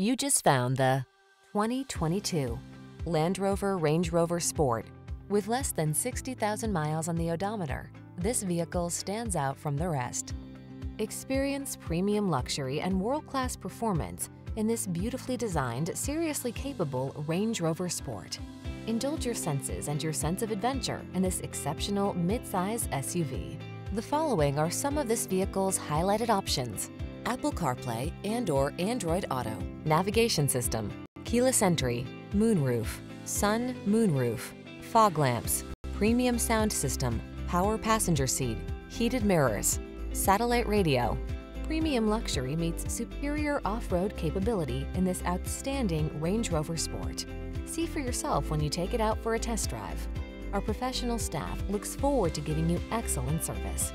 You just found the 2022 Land Rover Range Rover Sport. With less than 60,000 miles on the odometer, this vehicle stands out from the rest. Experience premium luxury and world-class performance in this beautifully designed, seriously capable Range Rover Sport. Indulge your senses and your sense of adventure in this exceptional mid-size SUV. The following are some of this vehicle's highlighted options. Apple CarPlay and or Android Auto, navigation system, keyless entry, moonroof, sun moonroof, fog lamps, premium sound system, power passenger seat, heated mirrors, satellite radio. Premium luxury meets superior off-road capability in this outstanding Range Rover Sport. See for yourself when you take it out for a test drive. Our professional staff looks forward to giving you excellent service.